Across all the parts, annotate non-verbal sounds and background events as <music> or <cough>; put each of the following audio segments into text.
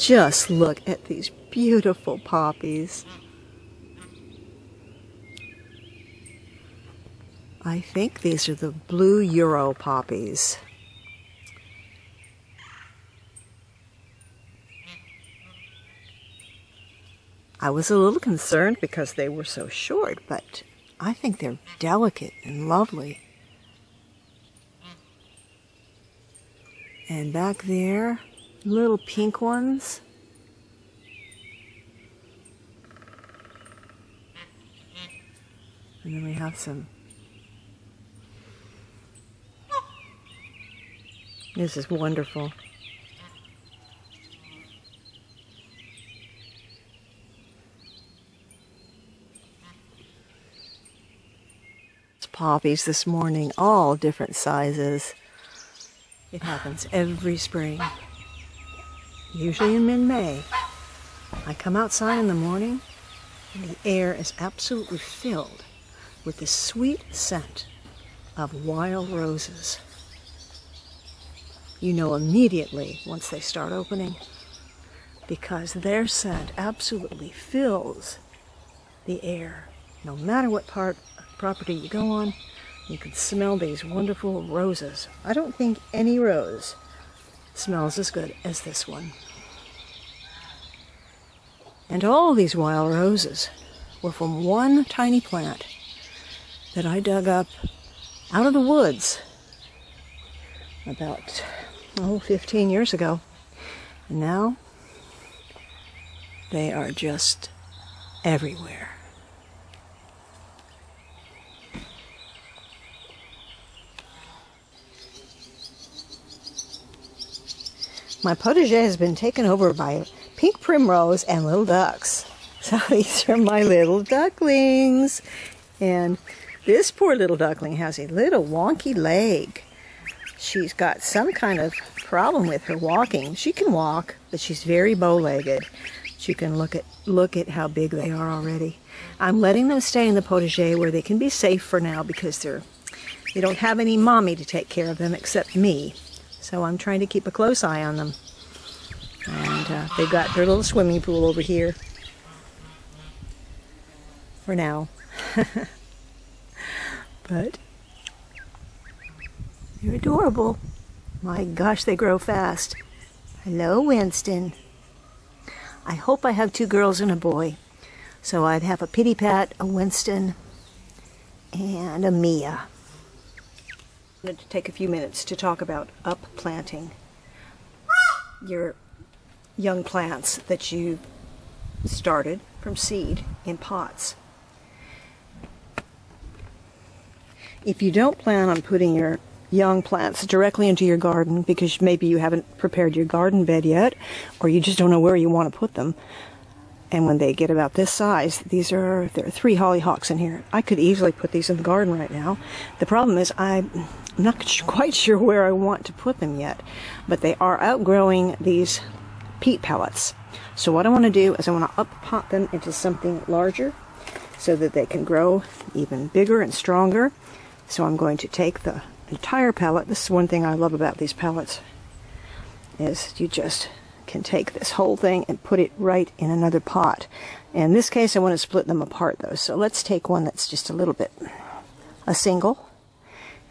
Just look at these beautiful poppies. I think these are the blue Euro poppies. I was a little concerned because they were so short, but I think they're delicate and lovely. And back there, little pink ones. And then we have some. This is wonderful. It's poppies this morning, all different sizes. It happens every spring usually in mid-May. I come outside in the morning and the air is absolutely filled with the sweet scent of wild roses. You know immediately once they start opening because their scent absolutely fills the air. No matter what part of property you go on, you can smell these wonderful roses. I don't think any rose smells as good as this one. And all these wild roses were from one tiny plant that I dug up out of the woods about, oh, 15 years ago. And now they are just everywhere. My potager has been taken over by pink primrose and little ducks. <laughs> So these are my little ducklings. And this poor little duckling has a little wonky leg. She's got some kind of problem with her walking. She can walk, but she's very bow-legged. You can look at look at how big they are already. I'm letting them stay in the potager where they can be safe for now because they're they don't have any mommy to take care of them except me. So I'm trying to keep a close eye on them. And uh, they've got their little swimming pool over here for now. <laughs> but They're adorable. My gosh, they grow fast. Hello, Winston. I hope I have two girls and a boy. So I'd have a Pitty Pat, a Winston, and a Mia. I'm to take a few minutes to talk about up planting your young plants that you started from seed in pots. If you don't plan on putting your young plants directly into your garden because maybe you haven't prepared your garden bed yet or you just don't know where you want to put them, and when they get about this size, these are there are three hollyhocks in here. I could easily put these in the garden right now. The problem is I'm not <laughs> quite sure where I want to put them yet, but they are outgrowing these peat pellets. So what I want to do is I want to up pot them into something larger so that they can grow even bigger and stronger. So I'm going to take the entire pellet. This is one thing I love about these pellets is you just can take this whole thing and put it right in another pot. In this case, I want to split them apart though. So let's take one that's just a little bit, a single.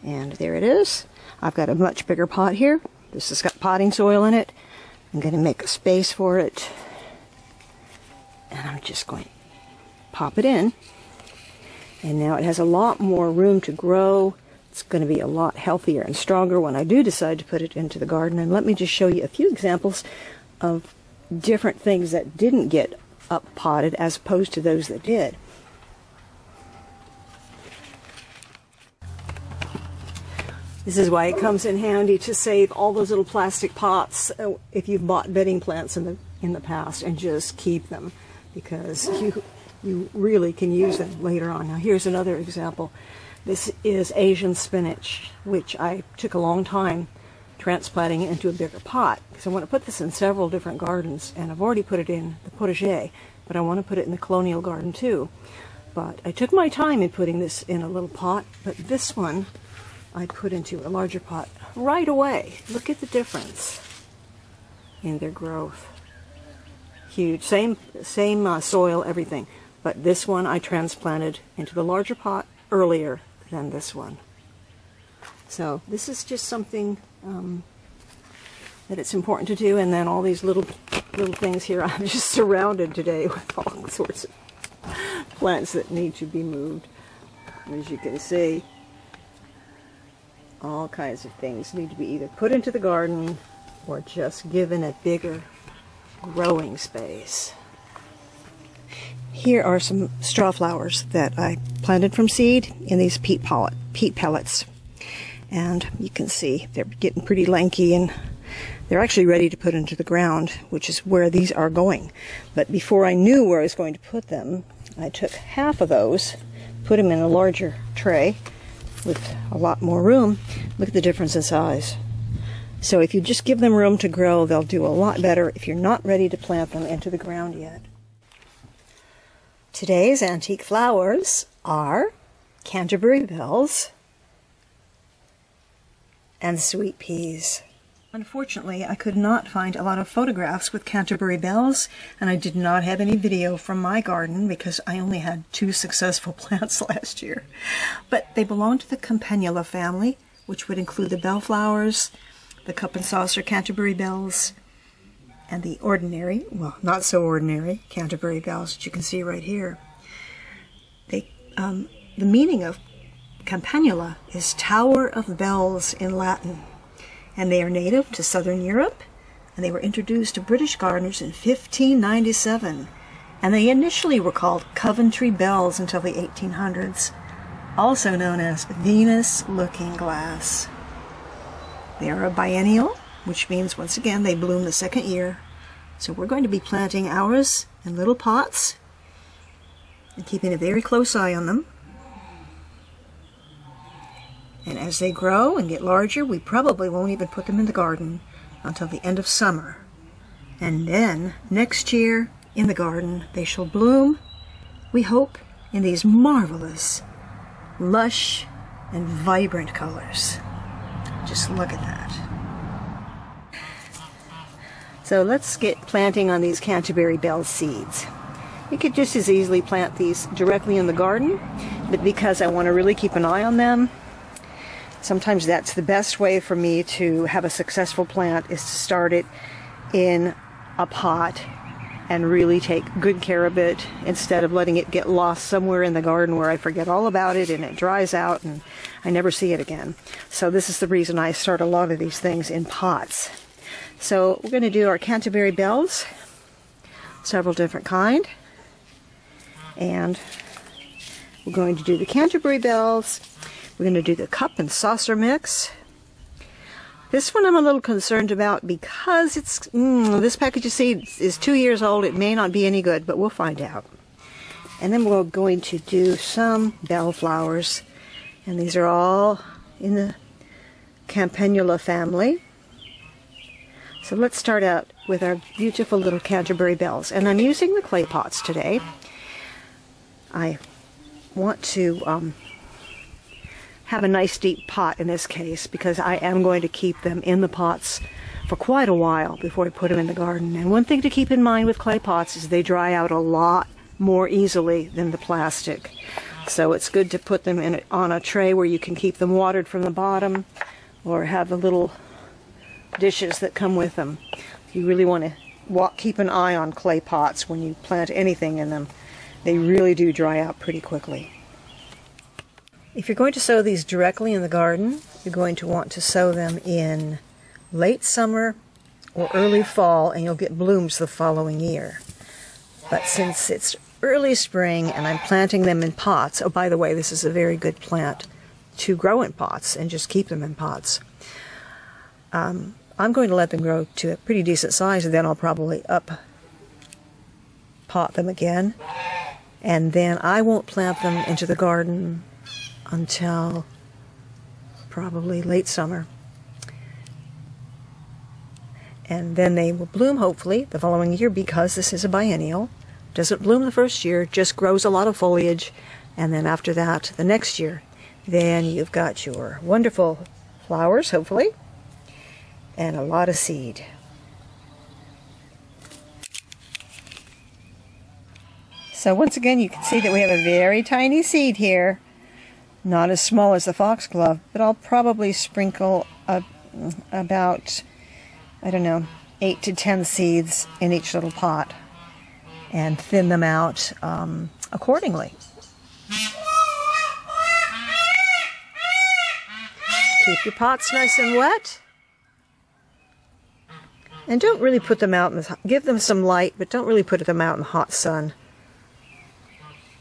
And there it is. I've got a much bigger pot here. This has got potting soil in it. I'm going to make a space for it. And I'm just going to pop it in. And now it has a lot more room to grow. It's going to be a lot healthier and stronger when I do decide to put it into the garden. And let me just show you a few examples of different things that didn't get up potted as opposed to those that did. This is why it comes in handy to save all those little plastic pots uh, if you've bought bedding plants in the in the past and just keep them because you you really can use them later on. Now here's another example. This is Asian spinach, which I took a long time transplanting it into a bigger pot because I want to put this in several different gardens and I've already put it in the potager but I want to put it in the colonial garden too but I took my time in putting this in a little pot but this one I put into a larger pot right away look at the difference in their growth huge same same uh, soil everything but this one I transplanted into the larger pot earlier than this one so this is just something um, that it's important to do. And then all these little little things here. <laughs> I'm just surrounded today with all <laughs> sorts of plants that need to be moved. As you can see, all kinds of things need to be either put into the garden or just given a bigger growing space. Here are some straw flowers that I planted from seed in these peat, pellet, peat pellets and you can see they're getting pretty lanky and they're actually ready to put into the ground, which is where these are going. But before I knew where I was going to put them, I took half of those, put them in a larger tray with a lot more room. Look at the difference in size. So if you just give them room to grow, they'll do a lot better if you're not ready to plant them into the ground yet. Today's antique flowers are Canterbury bells, and sweet peas. Unfortunately, I could not find a lot of photographs with Canterbury bells, and I did not have any video from my garden because I only had two successful <laughs> plants last year. But they belong to the Campanula family, which would include the bellflowers, the cup and saucer Canterbury bells, and the ordinary, well, not so ordinary, Canterbury bells that you can see right here. They, um, the meaning of Campanula is Tower of Bells in Latin, and they are native to southern Europe, and they were introduced to British gardeners in 1597, and they initially were called Coventry bells until the 1800s, also known as Venus looking glass. They are a biennial, which means once again they bloom the second year. So we're going to be planting ours in little pots and keeping a very close eye on them. And as they grow and get larger, we probably won't even put them in the garden until the end of summer. And then, next year, in the garden, they shall bloom, we hope, in these marvelous, lush, and vibrant colors. Just look at that. So let's get planting on these Canterbury Bell seeds. You could just as easily plant these directly in the garden, but because I want to really keep an eye on them, Sometimes that's the best way for me to have a successful plant is to start it in a pot and really take good care of it instead of letting it get lost somewhere in the garden where I forget all about it and it dries out and I never see it again. So this is the reason I start a lot of these things in pots. So we're going to do our Canterbury bells, several different kind, and we're going to do the Canterbury bells. We're going to do the cup and saucer mix. This one I'm a little concerned about because it's mm, this package of seeds is two years old. It may not be any good, but we'll find out. And then we're going to do some bell flowers, and these are all in the Campanula family. So let's start out with our beautiful little Canterbury bells, and I'm using the clay pots today. I want to um, have a nice deep pot in this case because I am going to keep them in the pots for quite a while before I put them in the garden. And one thing to keep in mind with clay pots is they dry out a lot more easily than the plastic. So it's good to put them in a, on a tray where you can keep them watered from the bottom or have the little dishes that come with them. You really want to keep an eye on clay pots when you plant anything in them. They really do dry out pretty quickly. If you're going to sow these directly in the garden, you're going to want to sow them in late summer or early fall and you'll get blooms the following year. But since it's early spring and I'm planting them in pots, oh, by the way, this is a very good plant to grow in pots and just keep them in pots. Um, I'm going to let them grow to a pretty decent size and then I'll probably up pot them again. And then I won't plant them into the garden until probably late summer. And then they will bloom hopefully the following year because this is a biennial. Doesn't bloom the first year, just grows a lot of foliage. And then after that, the next year, then you've got your wonderful flowers, hopefully, and a lot of seed. So once again, you can see that we have a very tiny seed here. Not as small as the foxglove, but I'll probably sprinkle a, about, I don't know, 8 to 10 seeds in each little pot and thin them out um, accordingly. Keep your pots nice and wet. And don't really put them out in the, give them some light, but don't really put them out in the hot sun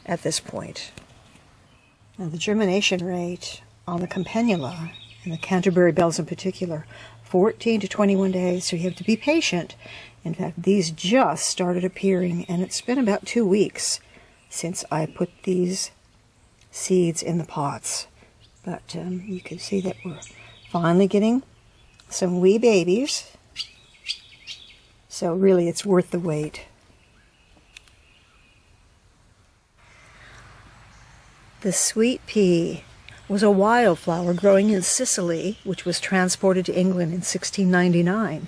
at this point. Now, the germination rate on the campanula and the Canterbury bells in particular, 14 to 21 days, so you have to be patient. In fact, these just started appearing, and it's been about two weeks since I put these seeds in the pots. But um, you can see that we're finally getting some wee babies. So really, it's worth the wait. The sweet pea was a wildflower growing in Sicily, which was transported to England in 1699.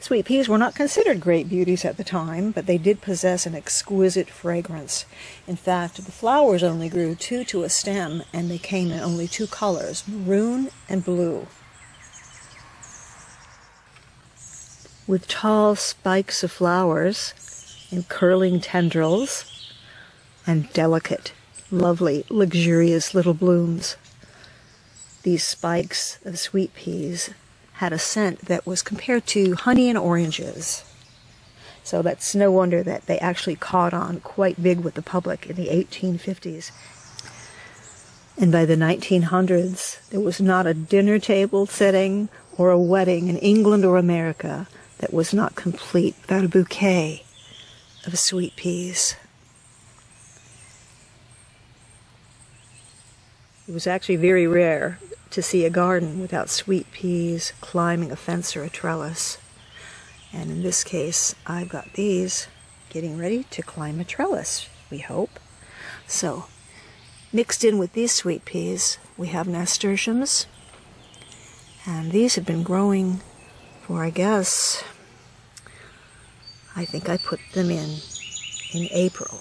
Sweet peas were not considered great beauties at the time, but they did possess an exquisite fragrance. In fact, the flowers only grew two to a stem, and they came in only two colors, maroon and blue. With tall spikes of flowers and curling tendrils and delicate lovely, luxurious little blooms. These spikes of sweet peas had a scent that was compared to honey and oranges. So that's no wonder that they actually caught on quite big with the public in the 1850s. And by the 1900s, there was not a dinner table setting or a wedding in England or America that was not complete without a bouquet of sweet peas. It was actually very rare to see a garden without sweet peas climbing a fence or a trellis. And in this case, I've got these getting ready to climb a trellis, we hope. So, mixed in with these sweet peas, we have nasturtiums. And these have been growing for, I guess, I think I put them in in April.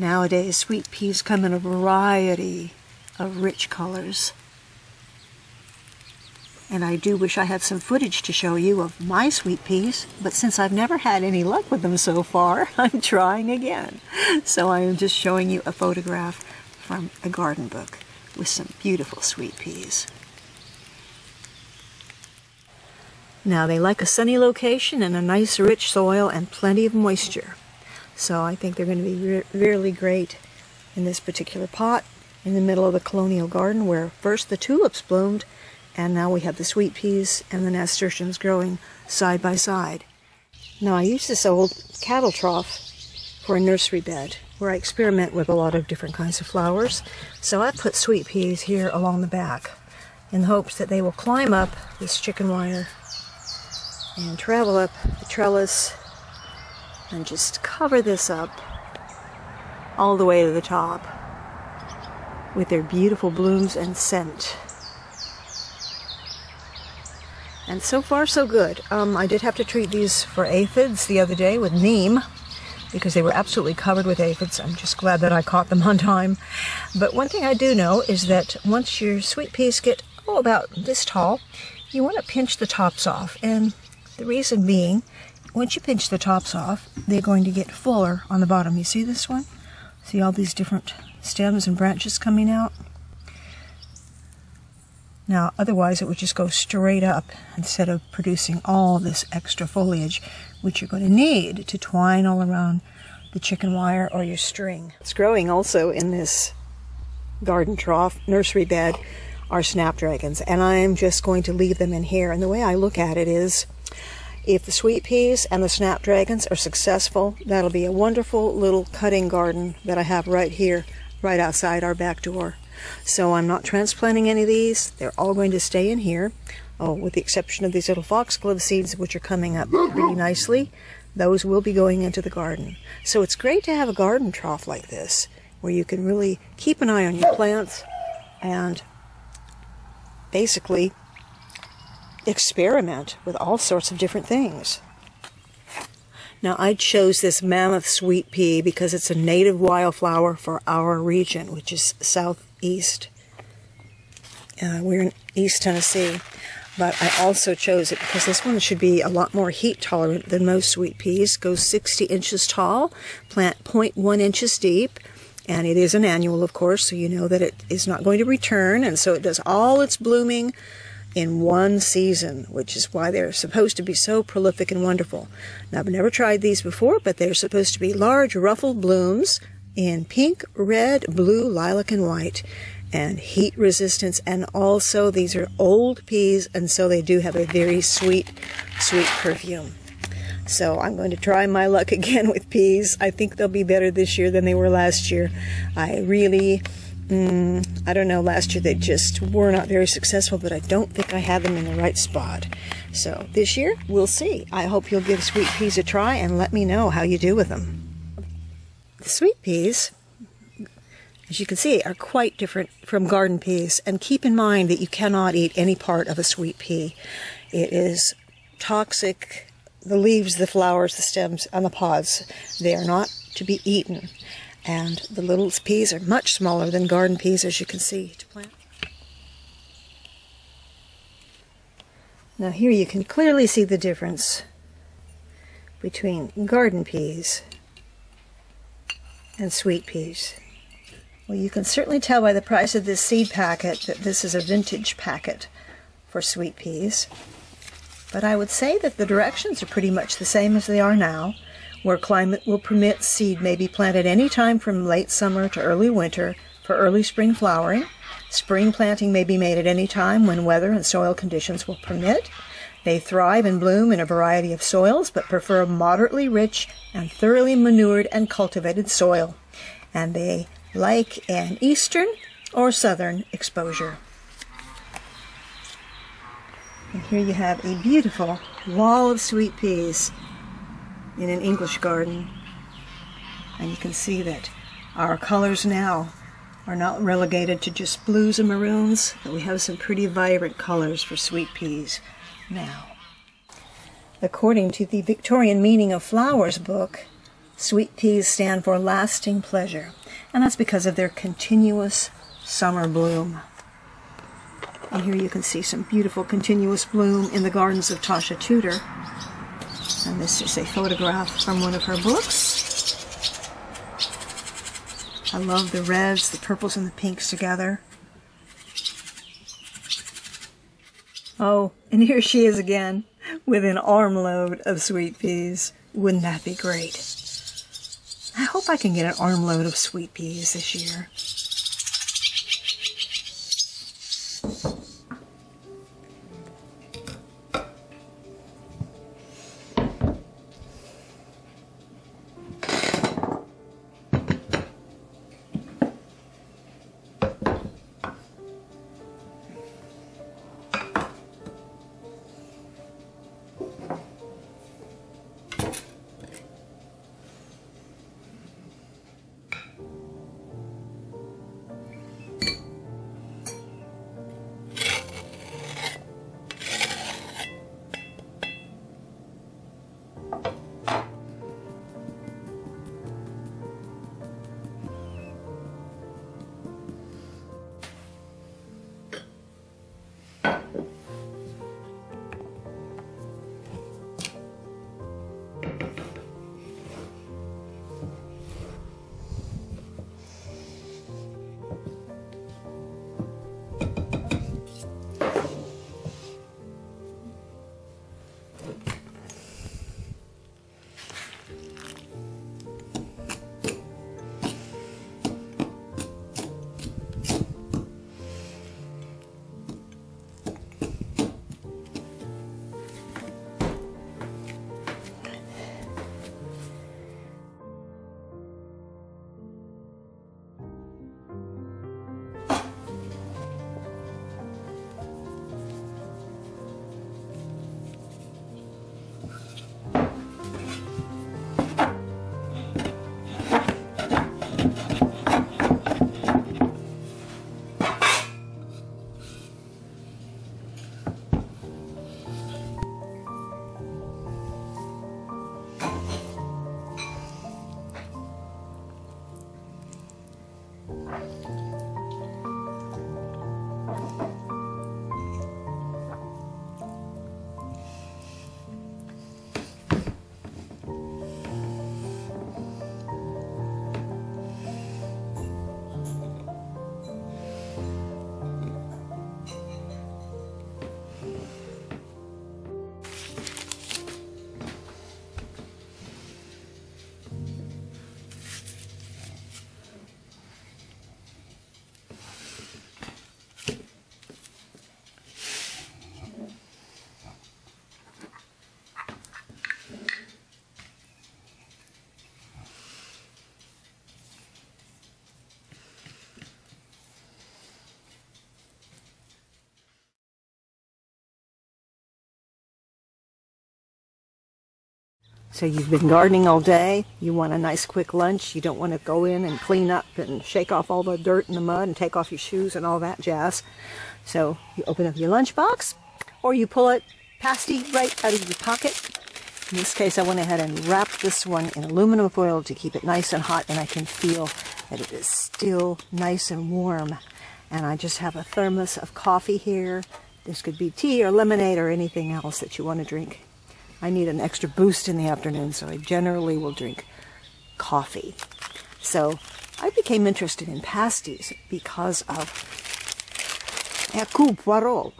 Nowadays, sweet peas come in a variety of rich colors. And I do wish I had some footage to show you of my sweet peas, but since I've never had any luck with them so far, <laughs> I'm trying again. So I am just showing you a photograph from a garden book with some beautiful sweet peas. Now they like a sunny location and a nice rich soil and plenty of moisture. So I think they're going to be re really great in this particular pot in the middle of the colonial garden where first the tulips bloomed and now we have the sweet peas and the nasturtiums growing side by side. Now I use this old cattle trough for a nursery bed where I experiment with a lot of different kinds of flowers. So I put sweet peas here along the back in the hopes that they will climb up this chicken wire and travel up the trellis and just cover this up all the way to the top with their beautiful blooms and scent. And so far, so good. Um, I did have to treat these for aphids the other day with neem because they were absolutely covered with aphids. I'm just glad that I caught them on time. But one thing I do know is that once your sweet peas get, oh, about this tall, you want to pinch the tops off. And the reason being, once you pinch the tops off, they're going to get fuller on the bottom. You see this one? See all these different stems and branches coming out? Now, otherwise it would just go straight up instead of producing all this extra foliage, which you're going to need to twine all around the chicken wire or your string. It's growing also in this garden trough nursery bed are snapdragons, and I'm just going to leave them in here. And the way I look at it is, if the sweet peas and the snapdragons are successful, that'll be a wonderful little cutting garden that I have right here, right outside our back door. So I'm not transplanting any of these. They're all going to stay in here. Oh, with the exception of these little foxglove seeds, which are coming up pretty nicely. Those will be going into the garden. So it's great to have a garden trough like this, where you can really keep an eye on your plants and basically experiment with all sorts of different things. Now I chose this mammoth sweet pea because it's a native wildflower for our region, which is southeast. Uh, we're in East Tennessee, but I also chose it because this one should be a lot more heat tolerant than most sweet peas. Goes 60 inches tall, plant 0.1 inches deep, and it is an annual, of course, so you know that it is not going to return, and so it does all its blooming in one season, which is why they're supposed to be so prolific and wonderful. Now, I've never tried these before, but they're supposed to be large ruffled blooms in pink, red, blue, lilac, and white, and heat resistance. And also, these are old peas, and so they do have a very sweet, sweet perfume. So I'm going to try my luck <laughs> again with peas. I think they'll be better this year than they were last year. I really Mm, I don't know, last year they just were not very successful, but I don't think I had them in the right spot. So this year, we'll see. I hope you'll give sweet peas a try and let me know how you do with them. The sweet peas, as you can see, are quite different from garden peas. And keep in mind that you cannot eat any part of a sweet pea. It is toxic. The leaves, the flowers, the stems, and the pods, they are not to be eaten. And the little peas are much smaller than garden peas, as you can see, to plant. Now here you can clearly see the difference between garden peas and sweet peas. Well, you can certainly tell by the price of this seed packet that this is a vintage packet for sweet peas. But I would say that the directions are pretty much the same as they are now where climate will permit, seed may be planted any time from late summer to early winter for early spring flowering. Spring planting may be made at any time when weather and soil conditions will permit. They thrive and bloom in a variety of soils, but prefer a moderately rich and thoroughly manured and cultivated soil. And they like an eastern or southern exposure. And here you have a beautiful wall of sweet peas in an English garden. And you can see that our colors now are not relegated to just blues and maroons, but we have some pretty vibrant colors for sweet peas now. According to the Victorian Meaning of Flowers book, sweet peas stand for lasting pleasure, and that's because of their continuous summer bloom. And here you can see some beautiful continuous bloom in the gardens of Tasha Tudor. And this is a photograph from one of her books. I love the reds, the purples, and the pinks together. Oh, and <laughs> here she is again with an armload of sweet peas. Wouldn't that be great? I hope I can get an armload of sweet peas this year. So you've been gardening all day. You want a nice quick lunch. You don't want to go in and clean up and shake off all the dirt and the mud and take off your shoes and all that jazz. So you open up your lunchbox or you pull it pasty right out of your pocket. In this case, I went ahead and wrapped this one in aluminum foil to keep it nice and hot and I can feel that it is still nice and warm. And I just have a thermos of coffee here. This could be tea or lemonade or anything else that you want to drink. I need an extra boost in the afternoon, so I generally will drink coffee. So I became interested in pasties because of Hercule Poirot,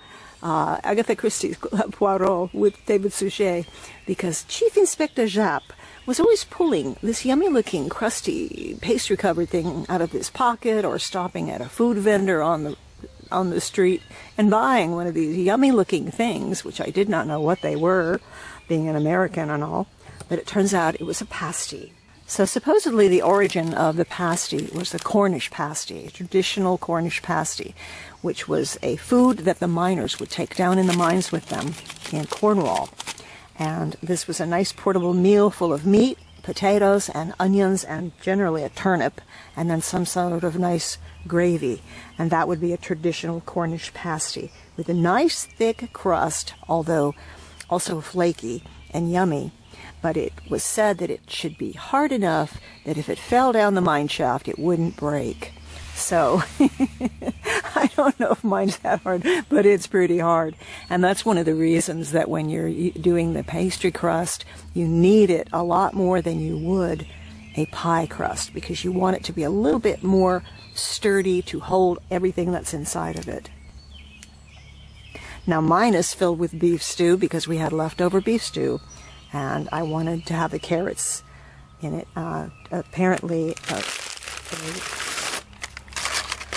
uh, Agatha Christie's <laughs> Poirot with David Suchet, because Chief Inspector Japp was always pulling this yummy looking, crusty, pastry covered thing out of his pocket or stopping at a food vendor on the on the street and buying one of these yummy looking things, which I did not know what they were being an American and all, but it turns out it was a pasty. So supposedly the origin of the pasty was the Cornish pasty, a traditional Cornish pasty, which was a food that the miners would take down in the mines with them in Cornwall. And this was a nice portable meal full of meat, potatoes, and onions, and generally a turnip, and then some sort of nice gravy. And that would be a traditional Cornish pasty with a nice thick crust, although also flaky and yummy, but it was said that it should be hard enough that if it fell down the mine shaft, it wouldn't break. So <laughs> I don't know if mine's that hard, but it's pretty hard. And that's one of the reasons that when you're doing the pastry crust, you need it a lot more than you would a pie crust because you want it to be a little bit more sturdy to hold everything that's inside of it. Now mine is filled with beef stew because we had leftover beef stew and I wanted to have the carrots in it. Uh, apparently, uh,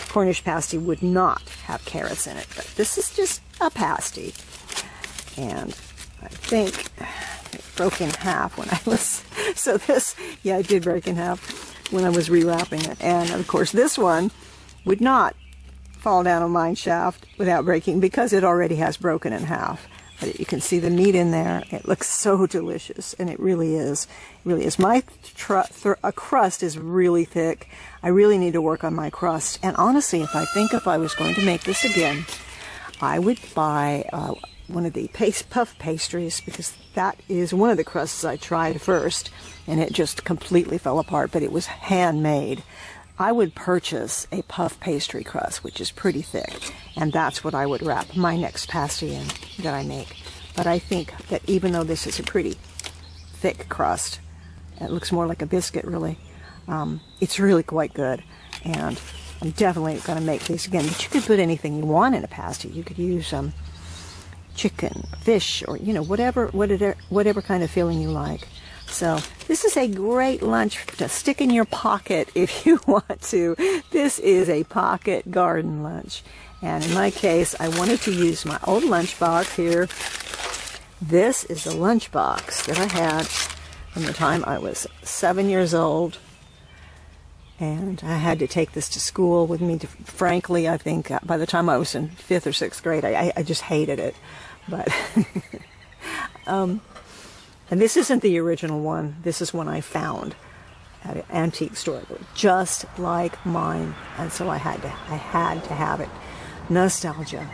Cornish pasty would not have carrots in it, but this is just a pasty. And I think it broke in half when I <laughs> was, so this, yeah, it did break in half when I was rewrapping it. And of course this one would not fall down a mine shaft without breaking because it already has broken in half. But you can see the meat in there. It looks so delicious, and it really is. It really is. My crust is really thick. I really need to work on my crust. And honestly, if I think if I was going to make this again, I would buy uh, one of the paste puff pastries because that is one of the crusts I tried first, and it just completely fell apart. But it was handmade. I would purchase a puff pastry crust, which is pretty thick, and that's what I would wrap my next pasty in that I make. But I think that even though this is a pretty thick crust, it looks more like a biscuit really, um, it's really quite good. And I'm definitely going to make these again. But you could put anything you want in a pasty. You could use um, chicken, fish, or you know whatever whatever whatever kind of filling you like. So this is a great lunch to stick in your pocket if <laughs> you want to. This is a pocket garden lunch. And in my case, I wanted to use my old lunchbox here. This is a lunchbox that I had from the time I was seven years old. And I had to take this to school with me. To, frankly, I think uh, by the time I was in fifth or sixth grade, I, I just hated it. But <laughs> um, and this isn't the original one. This is one I found at an antique store, just like mine. And so I had to, I had to have it. Nostalgia.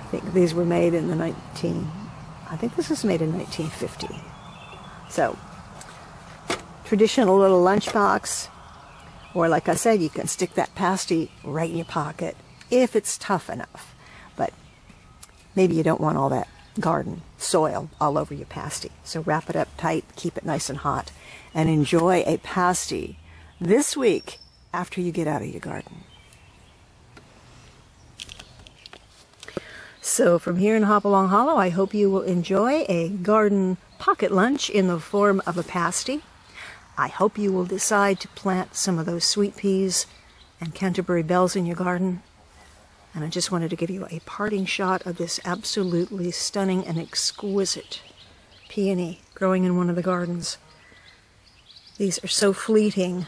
I think these were made in the 19, I think this was made in 1950. So, traditional little lunchbox. Or like I said, you can stick that pasty right in your pocket if it's tough enough. But maybe you don't want all that garden soil all over your pasty. So wrap it up tight, keep it nice and hot, and enjoy a pasty this week after you get out of your garden. So from here in Hopalong Hollow, I hope you will enjoy a garden pocket lunch in the form of a pasty. I hope you will decide to plant some of those sweet peas and Canterbury bells in your garden. And I just wanted to give you a parting shot of this absolutely stunning and exquisite peony growing in one of the gardens. These are so fleeting.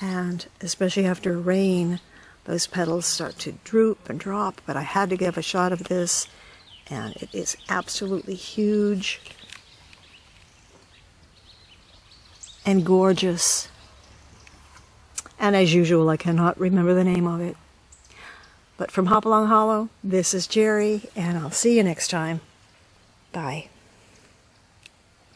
and especially after rain, those petals start to droop and drop. But I had to give a shot of this, and it is absolutely huge and gorgeous. And as usual, I cannot remember the name of it. But from Hopalong Hollow, this is Jeri, and I'll see you next time. Bye.